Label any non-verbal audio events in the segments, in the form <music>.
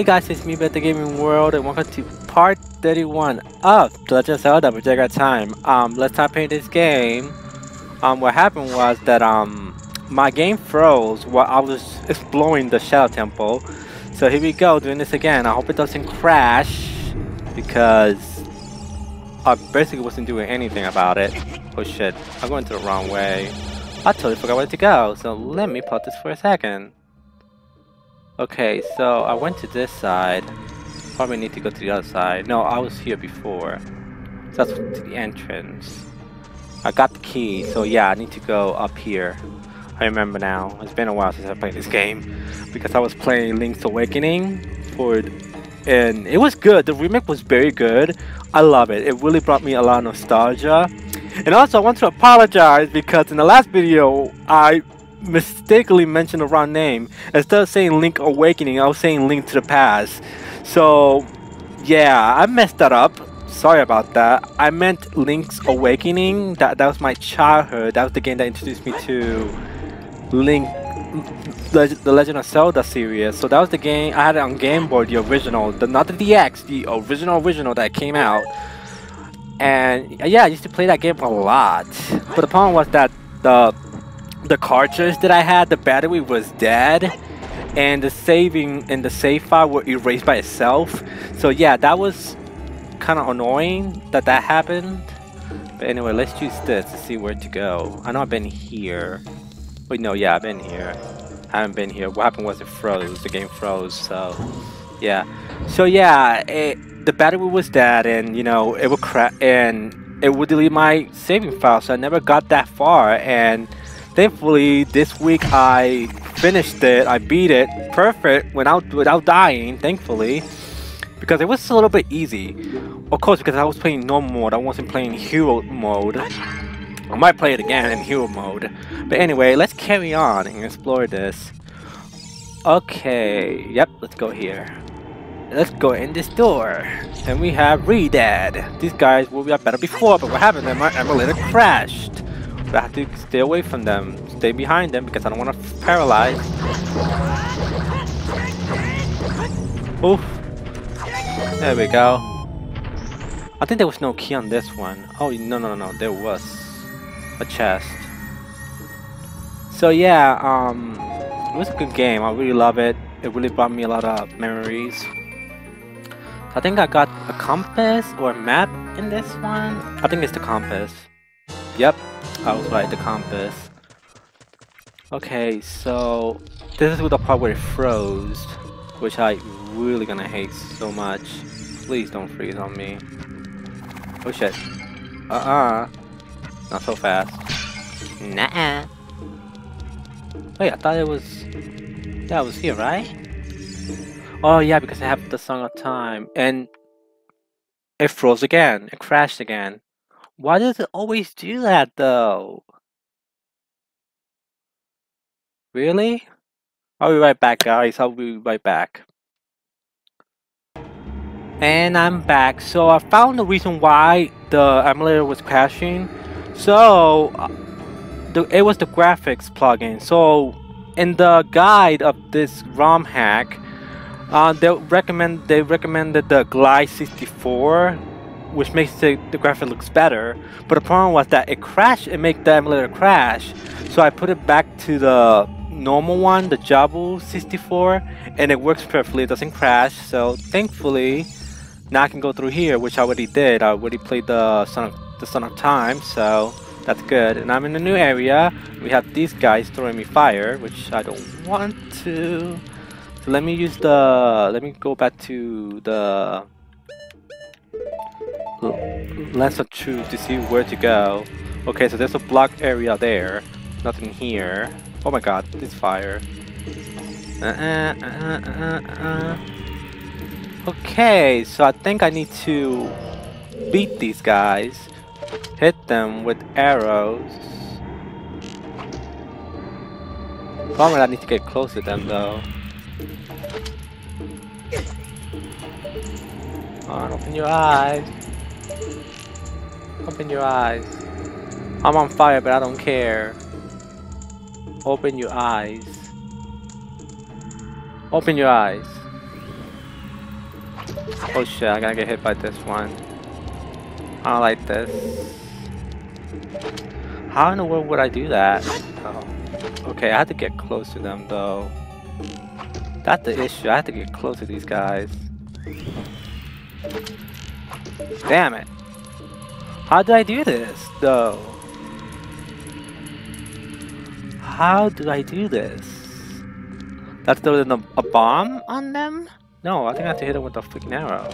Hey guys, it's me, Beto Gaming World, and welcome to part 31 of The Legend of Zelda of Time. Um, let's start playing this game. Um, what happened was that, um, my game froze while I was exploring the Shadow Temple. So here we go, doing this again. I hope it doesn't crash, because I basically wasn't doing anything about it. Oh shit, I'm going to the wrong way. I totally forgot where to go, so let me pause this for a second. Okay, so I went to this side. Probably need to go to the other side. No, I was here before. So that's the entrance. I got the key, so yeah, I need to go up here. I remember now. It's been a while since I played this game. Because I was playing Link's Awakening for and it was good. The remake was very good. I love it. It really brought me a lot of nostalgia. And also I want to apologize because in the last video I mistakenly mentioned the wrong name. Instead of saying Link Awakening, I was saying Link to the Past. So, yeah, I messed that up. Sorry about that. I meant Link's Awakening. That that was my childhood. That was the game that introduced me to Link, the, Legend of Zelda series. So that was the game I had it on Game Boy, the original, the not the DX, the original original that came out. And yeah, I used to play that game a lot. But the problem was that the the cartridge that I had, the battery was dead and the saving and the save file were erased by itself. So yeah, that was kind of annoying that that happened. But anyway, let's use this to see where to go. I know I've been here. Wait, no, yeah, I've been here. Haven't been here. What happened was it froze. The game froze, so yeah. So yeah, it, the battery was dead and, you know, it would crash and it would delete my saving file, so I never got that far and Thankfully, this week I finished it. I beat it perfect without without dying. Thankfully, because it was a little bit easy. Of course, because I was playing normal mode. I wasn't playing hero mode. I might play it again in hero mode. But anyway, let's carry on and explore this. Okay, yep, let's go here. Let's go in this door. And we have ReDead. These guys were better before, but what happened? My emulator crashed. I have to stay away from them, stay behind them because I don't want to paralyze. Oof. There we go. I think there was no key on this one. Oh, no, no, no, there was a chest. So yeah, um, it was a good game. I really love it. It really brought me a lot of memories. I think I got a compass or a map in this one. I think it's the compass. Yep, I was right, the compass. Okay, so this is the part where it froze, which I really gonna hate so much. Please don't freeze on me. Oh shit. Uh-uh. Not so fast. Nah. Wait, I thought it was... That was here, right? Oh yeah, because I have the Song of Time. And it froze again. It crashed again. Why does it always do that though? Really? I'll be right back guys, I'll be right back. And I'm back. So I found the reason why the emulator was crashing. So uh, the, it was the graphics plugin. So in the guide of this ROM hack, uh, they recommend they recommended the Glide 64 which makes the, the graphic looks better. But the problem was that it crashed, it made the emulator crash. So I put it back to the normal one, the Jabo 64, and it works perfectly, it doesn't crash. So thankfully, now I can go through here, which I already did. I already played the Song of, the Song of Time, so that's good. And I'm in a new area. We have these guys throwing me fire, which I don't want to. So let me use the, let me go back to the lens of truth to see where to go. Okay, so there's a blocked area there. Nothing here. Oh my god, this fire. Uh -uh, uh okay, so I think I need to beat these guys. Hit them with arrows. Probably I need to get close to them though. Come on, open your eyes. Open your eyes. I'm on fire, but I don't care. Open your eyes. Open your eyes. Oh shit, I gotta get hit by this one. I don't like this. How in the world would I do that? Oh. Okay, I have to get close to them though. That's the issue, I have to get close to these guys. Damn it. How do I do this though? How do I do this? That's throwing a, a bomb on them? No, I think I have to hit them with a freaking arrow.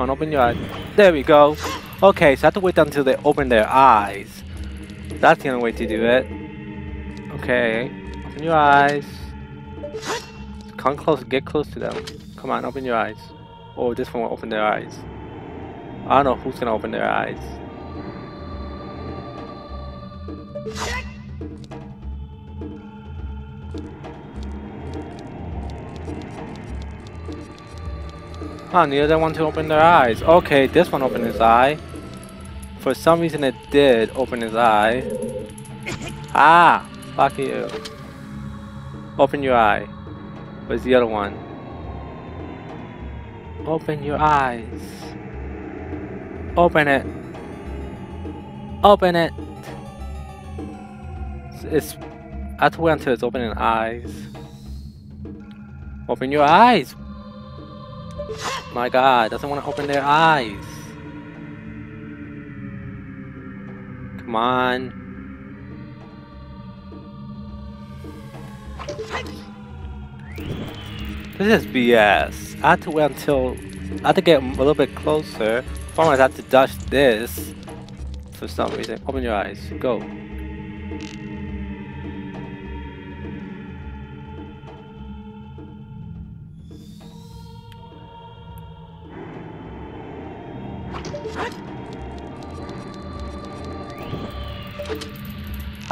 Come on, open your eyes. There we go. Okay, so I have to wait until they open their eyes. That's the only way to do it. Okay, open your eyes. Come close, get close to them. Come on, open your eyes. Oh, this one will open their eyes. I don't know who's gonna open their eyes. Oh, neither they want to open their eyes. Okay, this one opened his eye. For some reason it did open his eye. <laughs> Ah! Fuck you. Open your eye. Where's the other one? Open your eyes. Open it. Open it. It's, I have to wait until it's opening eyes. Open your eyes. My god, doesn't want to open their eyes. Come on. This is BS. I have to wait until I have to get a little bit closer. Otherwise I have to dodge this for some reason. Open your eyes. Go.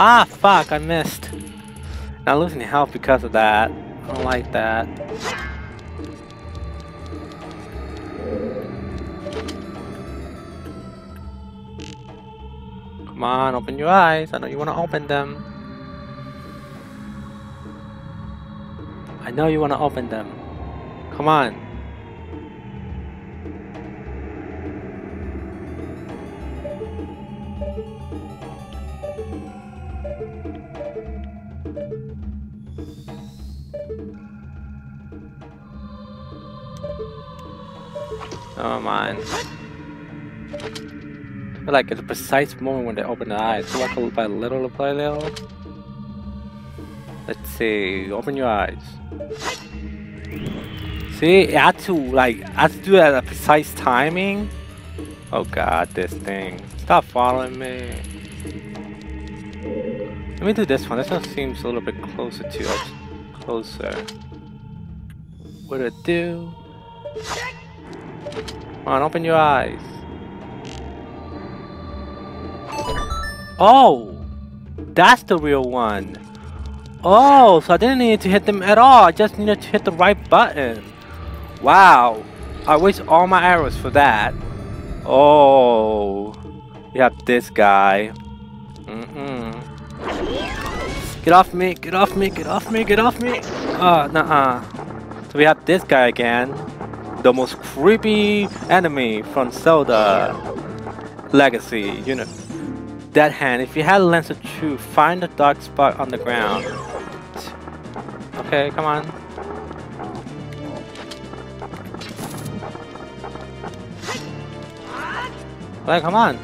Ah, fuck, I missed. Now losing health because of that. I don't like that. Come on, open your eyes. I know you want to open them. I know you want to open them. Come on. Oh man. like at the precise moment when they open their eyes. So a, by little by little. Let's see. Open your eyes. See, I had to like I had to do it at a precise timing. Oh god, this thing. Stop following me. Let me do this one. This one seems a little bit closer to us. Closer. What do it do? Come on, open your eyes. Oh! That's the real one. Oh, so I didn't need to hit them at all. I just needed to hit the right button. Wow. I waste all my arrows for that. Oh. You have this guy. Mm-mm. Get off me, get off me, get off me, get off me. Oh, nuh-uh. So we have this guy again the most creepy enemy from Zelda Legacy, you know. Dead hand, if you had a lens of find a dark spot on the ground. Okay, come on. Like, come on.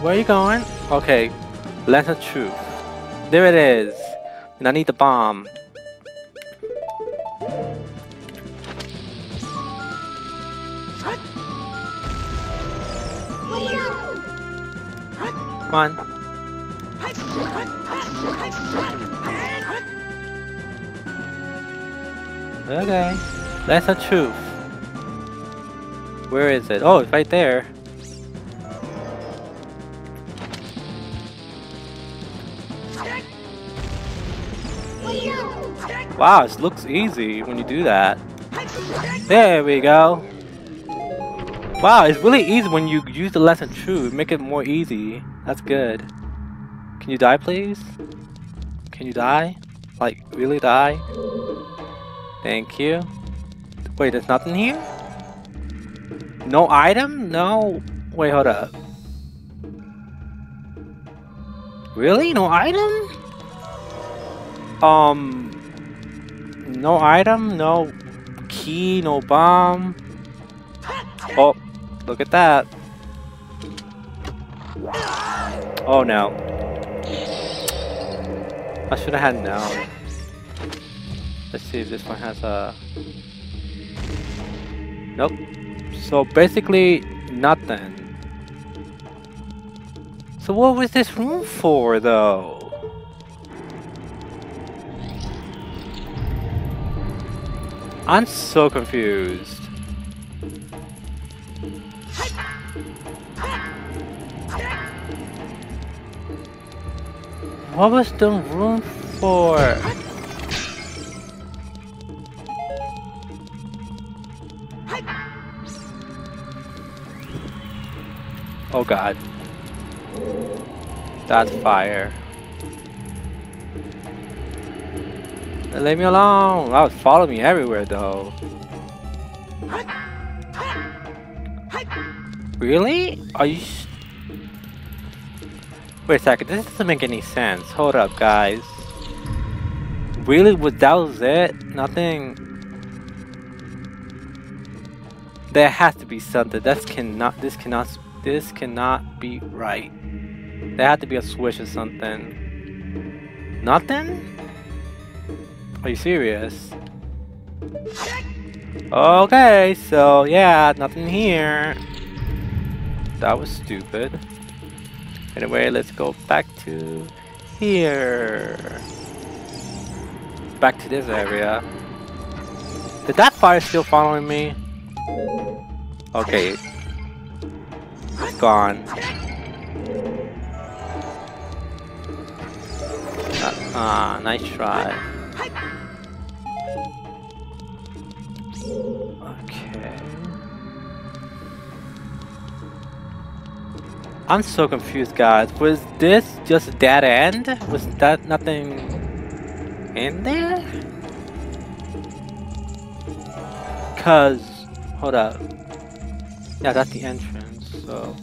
Where are you going? Okay, of truth. There it is. And I need the bomb. Come on. Okay. That's the truth. Where is it? Oh, it's right there. Wow, it looks easy when you do that. There we go. Wow, it's really easy when you use the lesson true. Make it more easy. That's good. Can you die, please? Can you die? Like, really die? Thank you. Wait, there's nothing here? No item? No. Wait, hold up. Really? No item? Um... No item? No key? No bomb? Oh, look at that. Oh no. I should have had no. Let's see if this one has a... Nope. So basically, nothing. So what was this room for, though? I'm so confused. What was the room for? Oh god. That's fire. Leave me alone! That was following me everywhere though. Really? Are you Wait a second, this doesn't make any sense. Hold up, guys. Really? Was that was it? Nothing? There has to be something. This cannot, this cannot, this cannot be right. There had to be a switch or something. Nothing? Are you serious? Okay, so yeah, nothing here. That was stupid. Anyway, let's go back to here. Back to this area. Did that fire still following me? Okay. It's gone. Ah, nice try. Okay. I'm so confused, guys. Was this just a dead end? Was that nothing in there? Cause, hold up. Yeah, that's the entrance, so.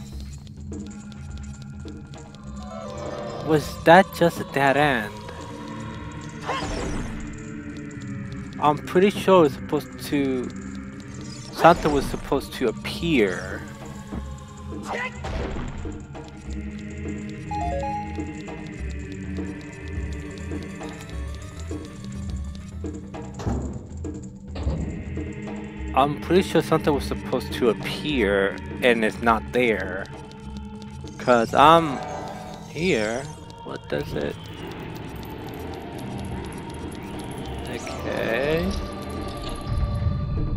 Was that just a dead end? I'm pretty sure it's supposed to... Santa was supposed to appear. I'm pretty sure something was supposed to appear and it's not there. Cause I'm here. What does it?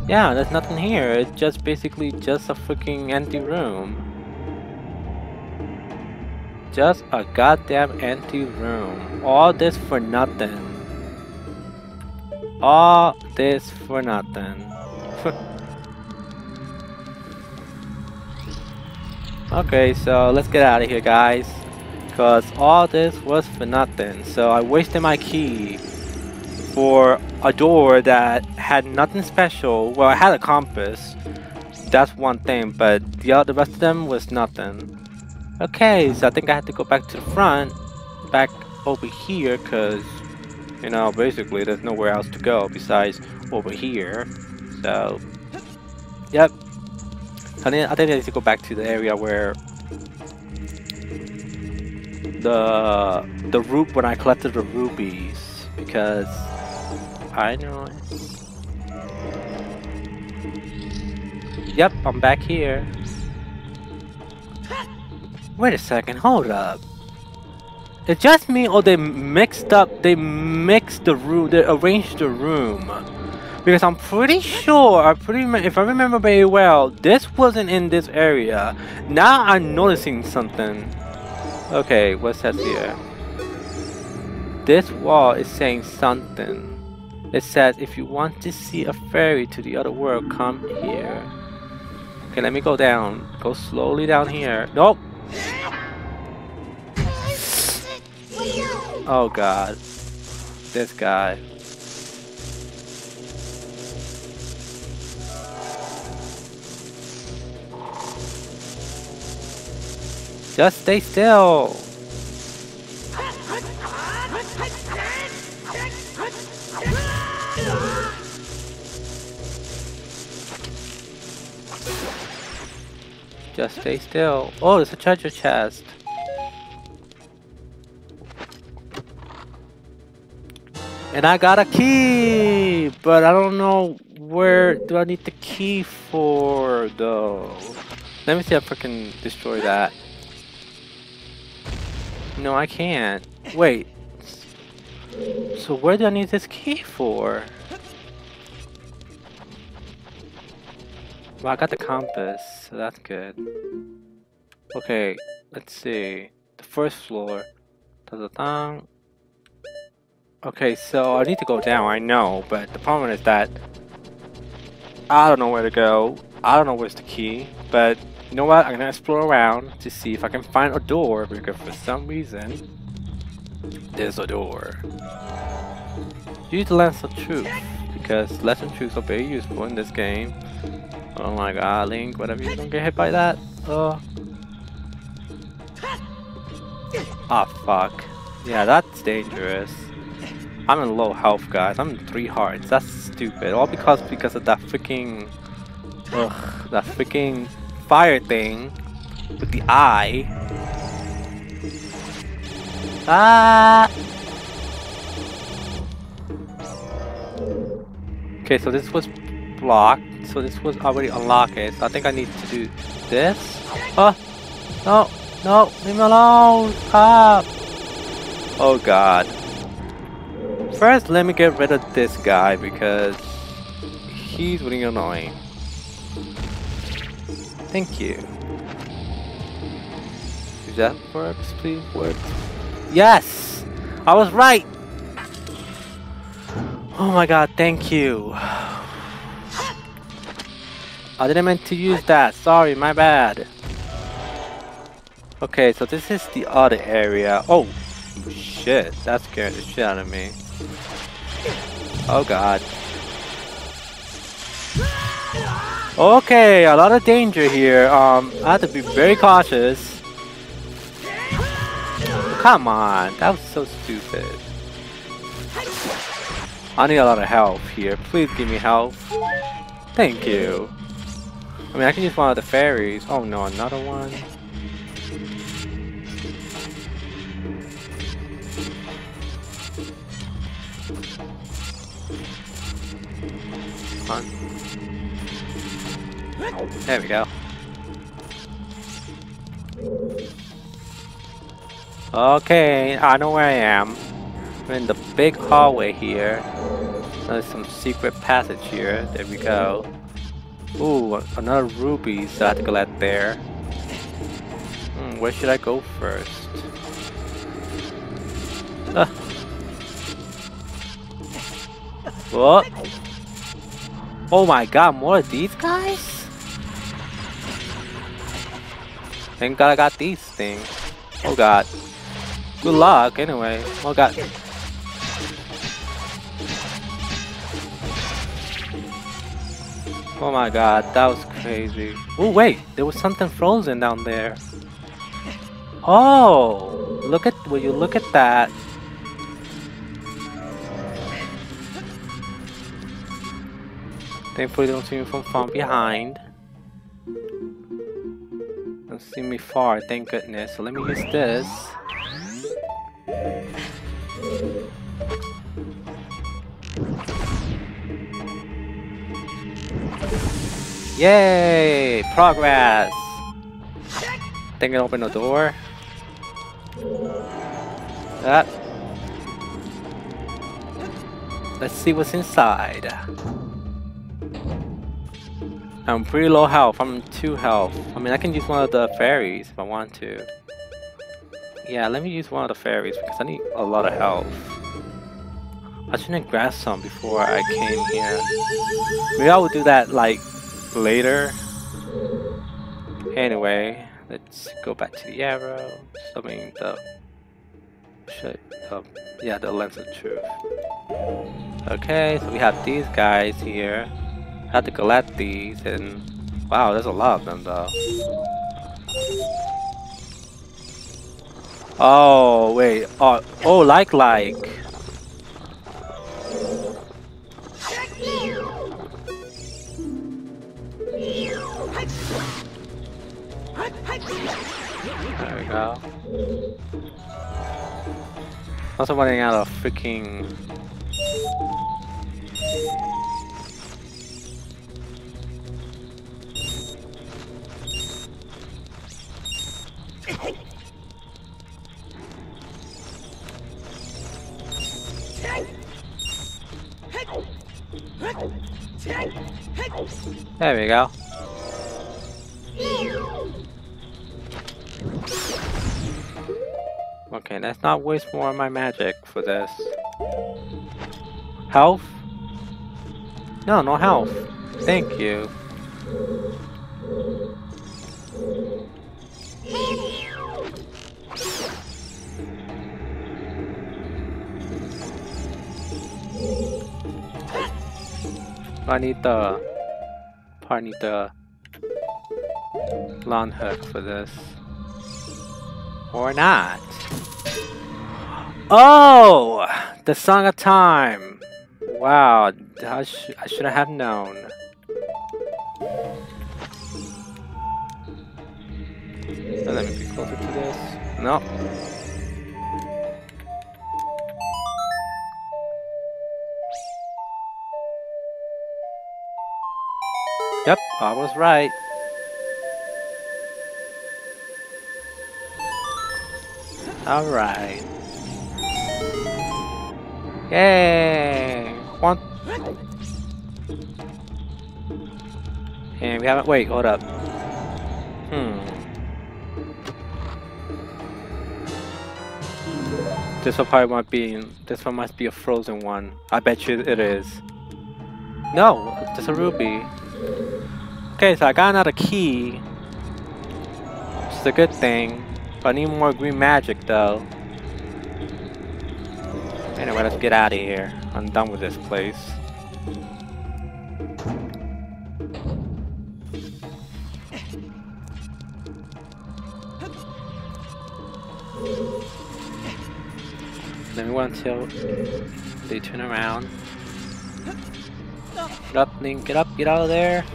Yeah, there's nothing here. It's just basically just a freaking empty room. Just a goddamn empty room. All this for nothing. All this for nothing. <laughs> okay, so let's get out of here, guys. Because all this was for nothing. So I wasted my key for a door that had nothing special. Well, I had a compass. That's one thing, but the, the rest of them was nothing. Okay, so I think I have to go back to the front, back over here, because, you know, basically there's nowhere else to go besides over here. So, yep. I think I need to go back to the area where the the root when I collected the rubies because I know it. Yep, I'm back here. Wait a second, hold up. It's just me or they mixed up, they mixed the room, they arranged the room. Because I'm pretty sure, I pretty if I remember very well, this wasn't in this area. Now I'm noticing something. Okay, what's that here? This wall is saying something. It says, if you want to see a fairy to the other world, come here. Okay, let me go down. Go slowly down here. Nope. Oh god. This guy. Just stay still. Just stay still. Oh, there's a treasure chest. And I got a key! But I don't know where do I need the key for though. Let me see if I can destroy that. No, I can't. Wait. So where do I need this key for? Well, I got the compass, so that's good. Okay, let's see. The first floor. Da -da. Okay, so I need to go down, I know, but the problem is that I don't know where to go. I don't know where's the key, but you know what? I'm gonna explore around to see if I can find a door because for some reason there's a door. Use the lens of truth because lens of truth are very useful in this game. Oh my god, Link, whatever you don't get hit by that. Oh. Ah, oh, fuck. Yeah, that's dangerous. I'm in low health, guys. I'm in three hearts. That's stupid. All because because of that freaking, ugh, that freaking fire thing with the eye. Ah. Okay, so this was blocked so this was already unlocked. So I think I need to do this. Oh, no, no, leave me alone. Stop. Oh god. First, let me get rid of this guy because he's really annoying. Thank you. If that works, please work. Yes! I was right! Oh my god, thank you. I didn't mean to use that. Sorry, my bad. Okay, so this is the other area. Oh, shit. That scared the shit out of me. Oh, God. Okay, a lot of danger here. Um, I have to be very cautious. Come on, that was so stupid. I need a lot of help here. Please give me help. Thank you. I mean, I can use one of the fairies. Oh no, another one. Fun. There we go. Okay, I know where I am. I'm in the big hallway here. There's some secret passage here. There we go. Ooh, another ruby, so I have to collect there. Hmm, where should I go first? Ah. What? Oh my god, more of these guys? Thank god I got these things. Oh god. Good luck, anyway. Oh god. Oh my god, that was crazy. Oh wait, there was something frozen down there. Oh, look at, will you look at that? Thankfully they don't see me from far behind. Don't see me far, thank goodness. So let me use this. Yay! Progress! Think I open the door. That. Let's see what's inside. I'm pretty low health. I'm 2 health. I mean, I can use one of the fairies if I want to. Yeah, let me use one of the fairies because I need a lot of health. I shouldn't grab some before I came here. Maybe I will do that like later. Anyway, let's go back to the arrow. I mean the should um, yeah the lens of truth. Okay, so we have these guys here. I have to collect these and wow, there's a lot of them though. Oh wait, oh oh like like. Go. Also running out of freaking... There we go. Let's not waste more of my magic for this. Health? No, no health. Thank you. I need the... I need the... Lawn hook for this. Or not. Oh! The Song of Time! Wow, I, sh I should have known. let me be closer to this. No. Yep, I was right. Alright. One. And we haven't. Wait, hold up. Hmm. This one probably might be. This one must be a frozen one. I bet you it is. No, just a ruby. Okay, so I got another key. Which is a good thing. But I need more green magic though. Anyway, let's get out of here. I'm done with this place. Let me wait until they turn around. Get up, Link, get up, get out of there.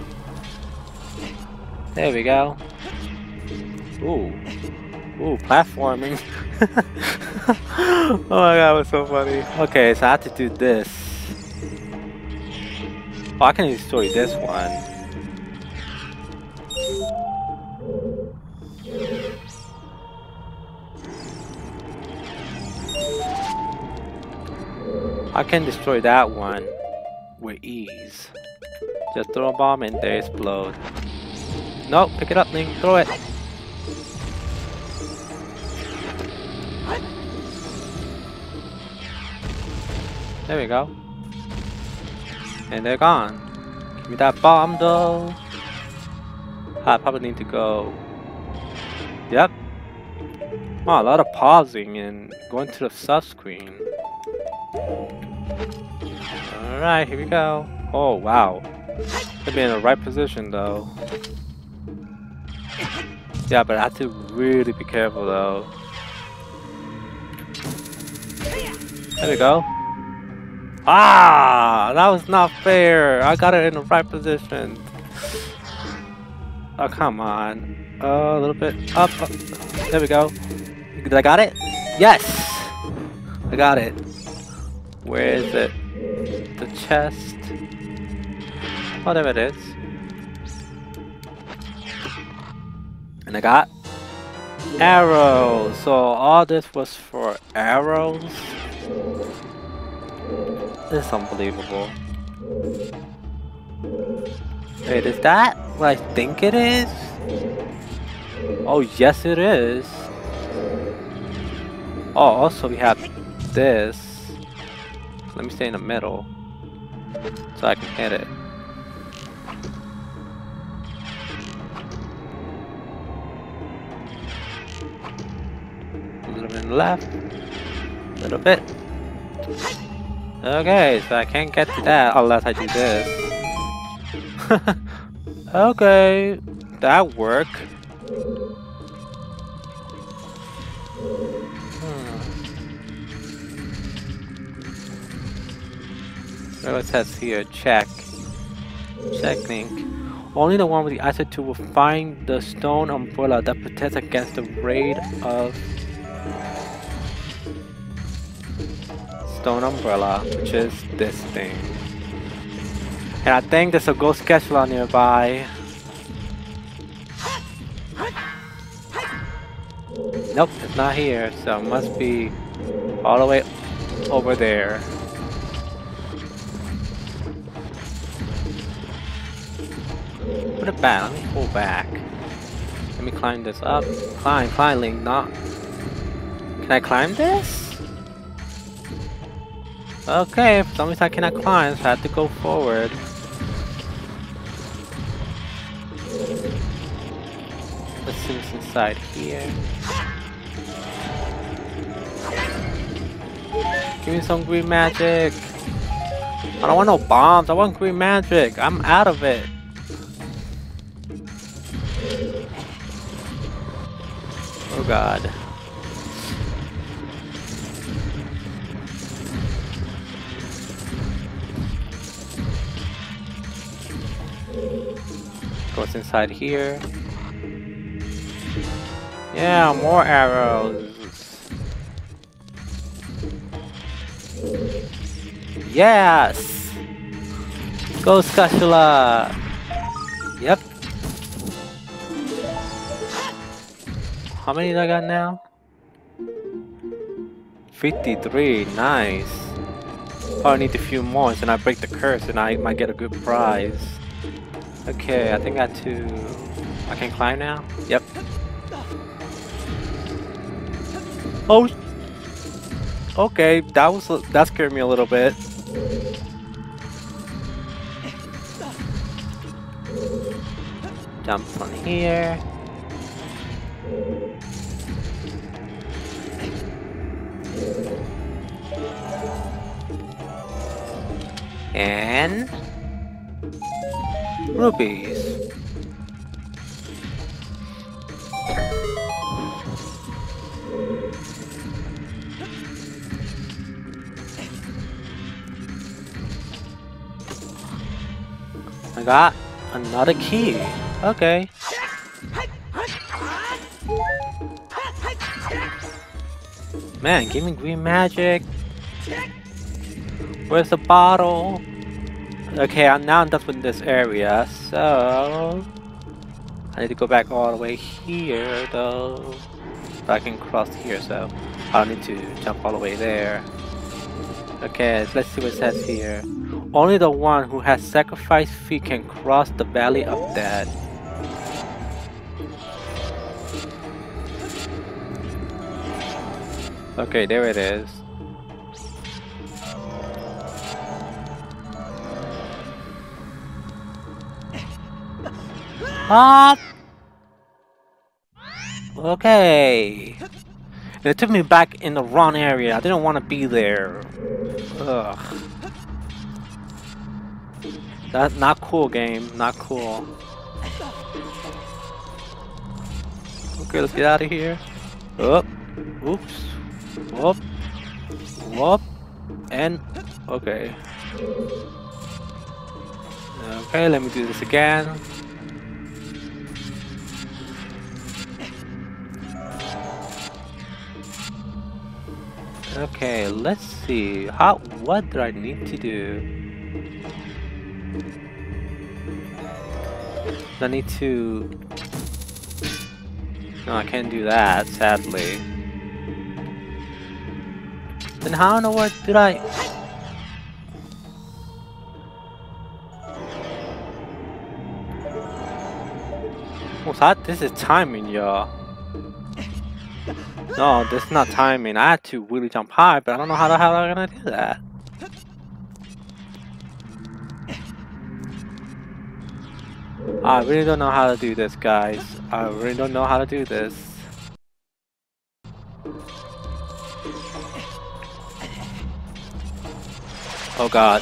There we go. Ooh. Ooh, platforming. <laughs> <laughs> oh my god, was so funny. Okay, so I have to do this. Oh, I can destroy this one. I can destroy that one with ease. Just throw a bomb and they explode. Nope, pick it up, Link, throw it. There we go. And they're gone. Give me that bomb though. I probably need to go. Yep. Oh, a lot of pausing and going to the sub screen. Alright, here we go. Oh, wow. To be in the right position though. Yeah, but I have to really be careful though. There we go. Ah, that was not fair. I got it in the right position. Oh, come on. Uh, a little bit up. There we go. Did I got it? Yes! I got it. Where is it? The chest. Oh, there it is. And I got arrows. So all this was for arrows? This is unbelievable. Wait, is that what I think it is? Oh, yes it is. Oh, also we have this. Let me stay in the middle. So I can hit it. A little bit left. A little bit. Okay, so I can't get to that unless I do this. <laughs> okay, that worked. Hmm. Where it says here, check. Check link. Only the one with the asset tool will find the stone umbrella that protects against the raid of stone umbrella, which is this thing. And I think there's a ghost Skulltula nearby. Nope, it's not here, so it must be all the way over there. Put it back, let me pull back. Let me climb this up. Climb, climb, Link, not... Can I climb this? Okay, for I cannot climb, so I have to go forward. Let's see what's inside here. Give me some green magic. I don't want no bombs, I want green magic. I'm out of it. Oh god. What's inside here? Yeah, more arrows. Yes! Go Skulltula! Yep, How many do I got now? 53, nice. I need a few more and I break the curse and I might get a good prize. Okay, I think I got to... I can climb now? Yep. Oh! Okay, that was that scared me a little bit. Jump on here. And rupees. I got another key. Okay. Man, give me green magic. Where's the bottle? Okay, I'm now done with this area, so... I need to go back all the way here, though. But I can cross here, so I don't need to jump all the way there. Okay, let's see what it says here. Only the one who has sacrificed feet can cross the Valley of Death. Okay, there it is. Ah! Okay. It took me back in the wrong area. I didn't want to be there. Ugh. That's not cool, game. Not cool. Okay, let's get out of here. Oh, oops. Whoop. Whoop. And, okay. Okay, let me do this again. Okay, let's see. How? What do I need to do? I need to... No, I can't do that, sadly. Then how in the world did I... What's that? This is timing, y'all. No, this is not timing. I had to really jump high, but I don't know how the hell I'm gonna do that. I really don't know how to do this, guys. I really don't know how to do this. Oh god.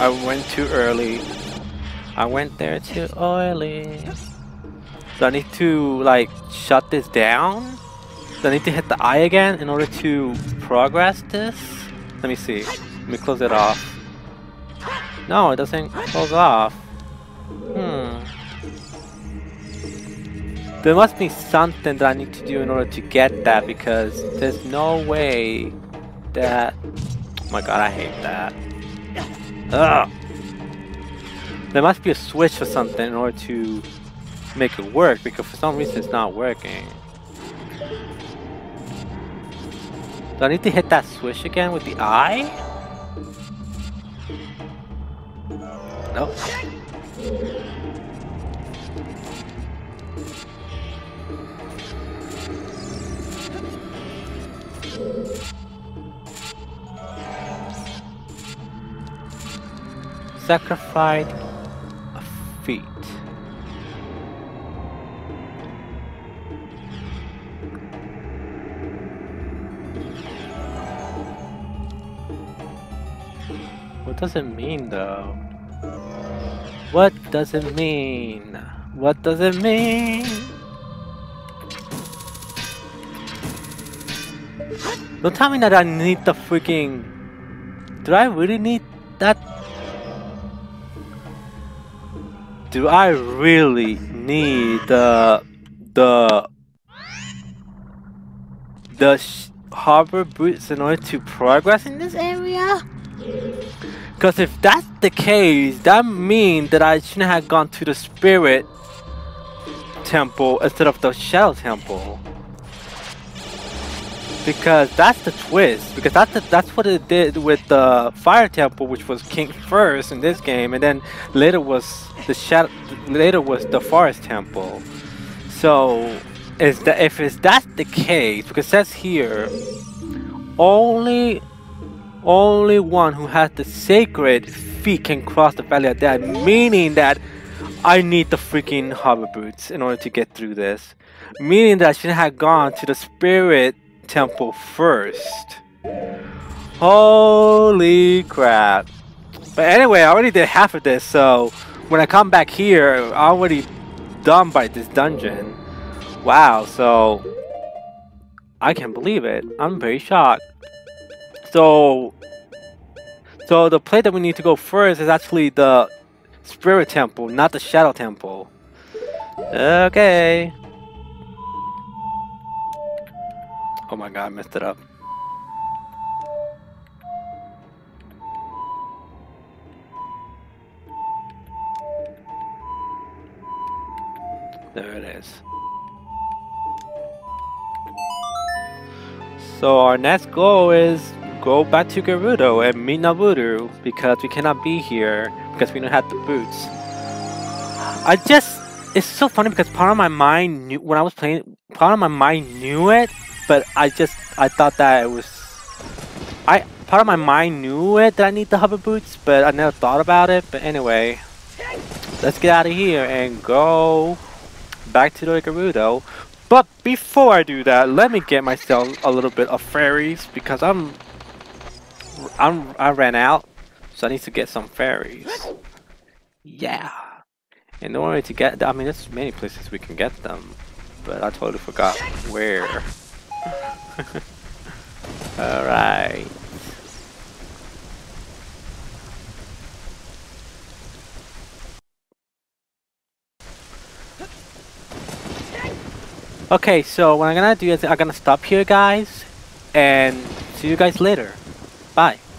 I went too early. I went there too early. So I need to, like, shut this down? Do I need to hit the eye again in order to progress this? Let me see. Let me close it off. No, it doesn't close off. Hmm. There must be something that I need to do in order to get that because there's no way that... Oh my god, I hate that. Ugh. There must be a switch or something in order to make it work because for some reason it's not working. Do I need to hit that switch again with the eye? Nope. Sacrifice a feat. What does it mean though? What does it mean? What does it mean? Don't tell me that I need the freaking... Do I really need that? Do I really need the... The... The hover boots in order to progress in this area? Because if that's the case, that means that I shouldn't have gone to the spirit temple instead of the shadow temple. Because that's the twist. Because that's the, that's what it did with the fire temple, which was king first in this game, and then later was the shadow. Later was the forest temple. So, is that if it's that's the case? Because it says here, only only one who has the sacred feet can cross the Valley of Death, meaning that I need the freaking hover boots in order to get through this. Meaning that I should have gone to the spirit temple first. Holy crap. But anyway, I already did half of this, so when I come back here, I'm already done by this dungeon. Wow, so I can't believe it. I'm very shocked. So, so the place that we need to go first is actually the Spirit Temple, not the Shadow Temple. Okay. Oh my god, I messed it up. There it is. So our next goal is go back to Gerudo and meet Nabooru because we cannot be here because we don't have the boots. I just, it's so funny because part of my mind knew, when I was playing, part of my mind knew it, but I just, I thought that it was, I, part of my mind knew it that I need the hover boots, but I never thought about it. But anyway, let's get out of here and go back to the Gerudo. But before I do that, let me get myself a little bit of fairies because I'm I'm, I ran out, so I need to get some fairies. Yeah. In order to get, I mean, there's many places we can get them, but I totally forgot where. <laughs> Alright. Okay, so what I'm gonna do is I'm gonna stop here, guys, and see you guys later. Bye.